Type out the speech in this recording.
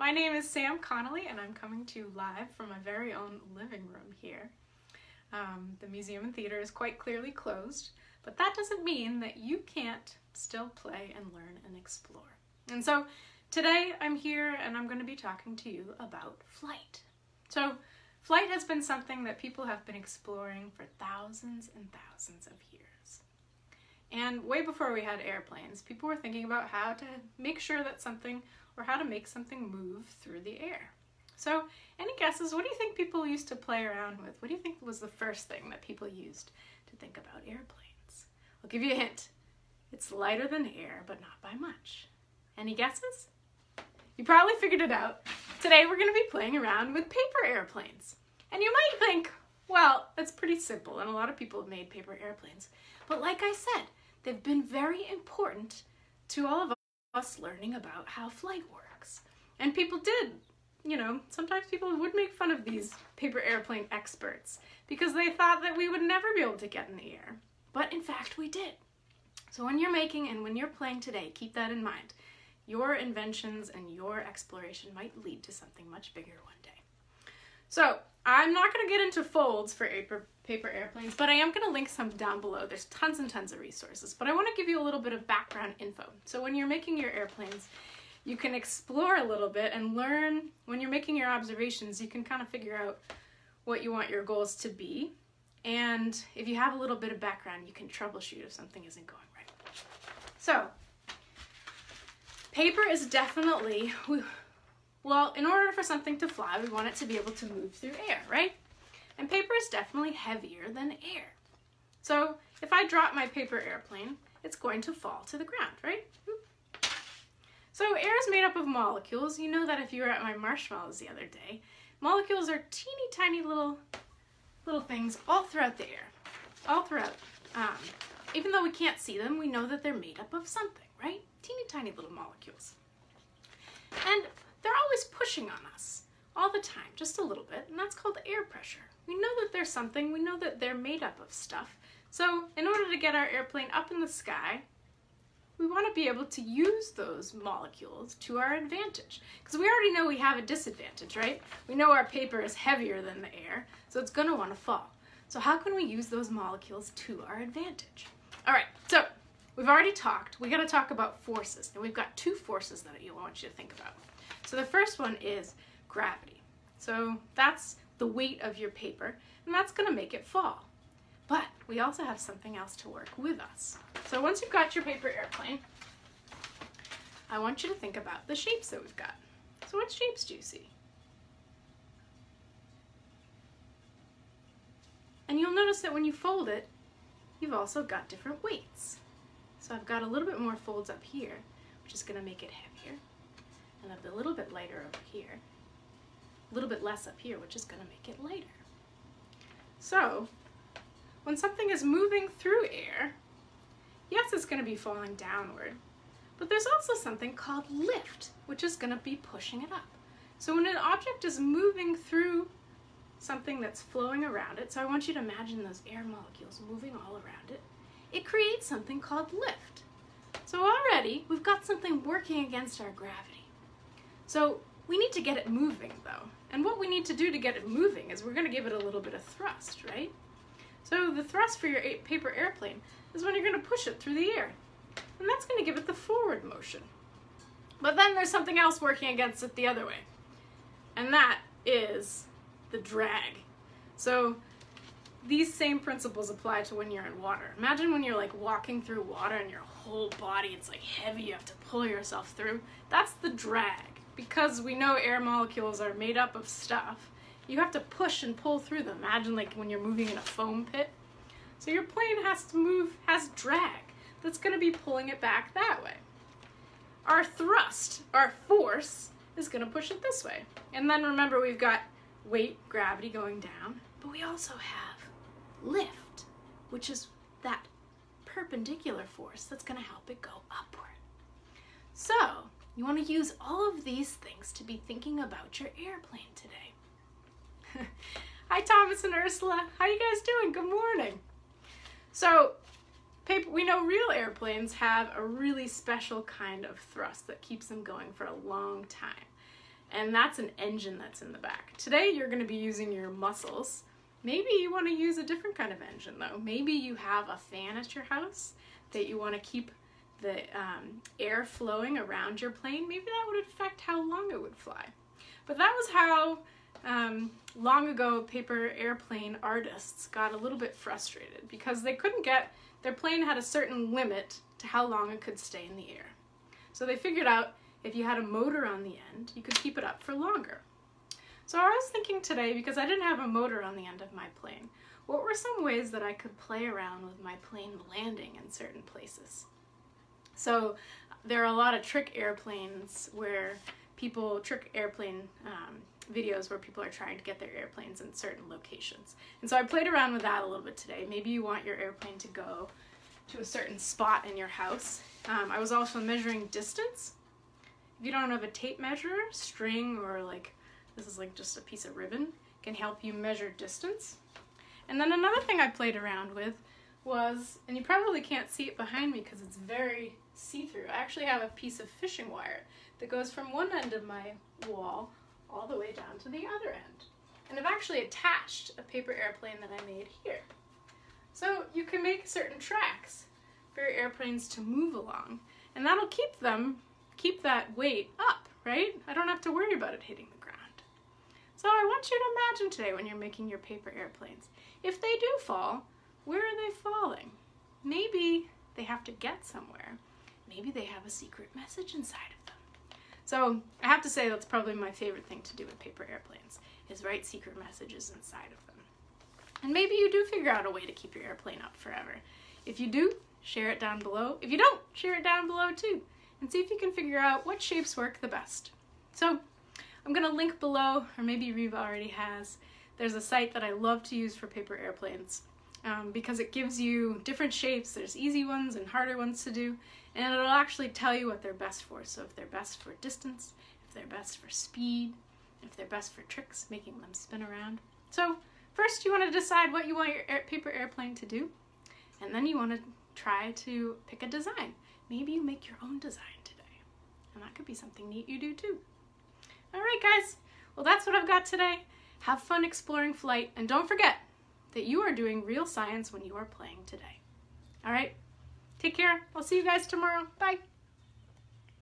My name is Sam Connelly, and I'm coming to you live from my very own living room here. Um, the museum and theater is quite clearly closed, but that doesn't mean that you can't still play and learn and explore. And so today I'm here and I'm going to be talking to you about flight. So, flight has been something that people have been exploring for thousands and thousands of years. And way before we had airplanes, people were thinking about how to make sure that something or how to make something move through the air. So, any guesses? What do you think people used to play around with? What do you think was the first thing that people used to think about airplanes? I'll give you a hint. It's lighter than air, but not by much. Any guesses? You probably figured it out. Today we're going to be playing around with paper airplanes. And you might think, well, that's pretty simple, and a lot of people have made paper airplanes. But like I said, they've been very important to all of us learning about how flight works. And people did, you know, sometimes people would make fun of these paper airplane experts because they thought that we would never be able to get in the air. But in fact, we did. So when you're making and when you're playing today, keep that in mind. Your inventions and your exploration might lead to something much bigger one day. So I'm not going to get into folds for paper, paper airplanes, but I am going to link some down below. There's tons and tons of resources, but I want to give you a little bit of background info. So when you're making your airplanes, you can explore a little bit and learn, when you're making your observations, you can kind of figure out what you want your goals to be. And if you have a little bit of background, you can troubleshoot if something isn't going right. So, paper is definitely, well, in order for something to fly, we want it to be able to move through air, right? And paper is definitely heavier than air. So if I drop my paper airplane, it's going to fall to the ground, right? So air is made up of molecules. You know that if you were at my marshmallows the other day, molecules are teeny tiny little little things all throughout the air, all throughout. Um, even though we can't see them, we know that they're made up of something, right? Teeny tiny little molecules. And they're always pushing on us all the time, just a little bit, and that's called air pressure. We know that there's something, we know that they're made up of stuff. So in order to get our airplane up in the sky, we want to be able to use those molecules to our advantage. Because we already know we have a disadvantage, right? We know our paper is heavier than the air, so it's going to want to fall. So how can we use those molecules to our advantage? All right, so we've already talked. We got to talk about forces. And we've got two forces that I want you to think about. So the first one is gravity. So that's the weight of your paper, and that's gonna make it fall. But we also have something else to work with us. So once you've got your paper airplane, I want you to think about the shapes that we've got. So what shapes do you see? And you'll notice that when you fold it, you've also got different weights. So I've got a little bit more folds up here, which is gonna make it heavier and a little bit lighter over here. A little bit less up here, which is going to make it lighter. So, when something is moving through air, yes, it's going to be falling downward, but there's also something called lift, which is going to be pushing it up. So when an object is moving through something that's flowing around it, so I want you to imagine those air molecules moving all around it, it creates something called lift. So already, we've got something working against our gravity. So we need to get it moving though. And what we need to do to get it moving is we're gonna give it a little bit of thrust, right? So the thrust for your paper airplane is when you're gonna push it through the air. And that's gonna give it the forward motion. But then there's something else working against it the other way. And that is the drag. So these same principles apply to when you're in water. Imagine when you're like walking through water and your whole body, it's like heavy, you have to pull yourself through. That's the drag because we know air molecules are made up of stuff, you have to push and pull through them. Imagine like when you're moving in a foam pit. So your plane has to move, has drag. That's gonna be pulling it back that way. Our thrust, our force, is gonna push it this way. And then remember we've got weight, gravity going down, but we also have lift, which is that perpendicular force that's gonna help it go upward. So, you want to use all of these things to be thinking about your airplane today. Hi Thomas and Ursula, how you guys doing? Good morning. So, paper, we know real airplanes have a really special kind of thrust that keeps them going for a long time. and that's an engine that's in the back. Today you're going to be using your muscles. Maybe you want to use a different kind of engine though. Maybe you have a fan at your house that you want to keep the um, air flowing around your plane. Maybe that would affect how long it would fly. But that was how um, long ago paper airplane artists got a little bit frustrated because they couldn't get, their plane had a certain limit to how long it could stay in the air. So they figured out if you had a motor on the end, you could keep it up for longer. So I was thinking today, because I didn't have a motor on the end of my plane, what were some ways that I could play around with my plane landing in certain places? So there are a lot of trick airplanes where people, trick airplane um, videos where people are trying to get their airplanes in certain locations. And so I played around with that a little bit today. Maybe you want your airplane to go to a certain spot in your house. Um, I was also measuring distance. If you don't have a tape measure, string, or like, this is like just a piece of ribbon, can help you measure distance. And then another thing I played around with was, and you probably can't see it behind me because it's very see-through. I actually have a piece of fishing wire that goes from one end of my wall all the way down to the other end. And I've actually attached a paper airplane that I made here. So you can make certain tracks for your airplanes to move along, and that'll keep them, keep that weight up, right? I don't have to worry about it hitting the ground. So I want you to imagine today when you're making your paper airplanes, if they do fall, where are they falling? Maybe they have to get somewhere. Maybe they have a secret message inside of them. So I have to say that's probably my favorite thing to do with paper airplanes, is write secret messages inside of them. And maybe you do figure out a way to keep your airplane up forever. If you do, share it down below. If you don't, share it down below too. And see if you can figure out what shapes work the best. So I'm gonna link below, or maybe Reva already has, there's a site that I love to use for paper airplanes um, because it gives you different shapes. There's easy ones and harder ones to do, and it'll actually tell you what they're best for. So if they're best for distance, if they're best for speed, if they're best for tricks, making them spin around. So first you want to decide what you want your air paper airplane to do, and then you want to try to pick a design. Maybe you make your own design today, and that could be something neat you do too. All right, guys. Well, that's what I've got today. Have fun exploring flight, and don't forget that you are doing real science when you are playing today. All right? Take care. I'll see you guys tomorrow. Bye.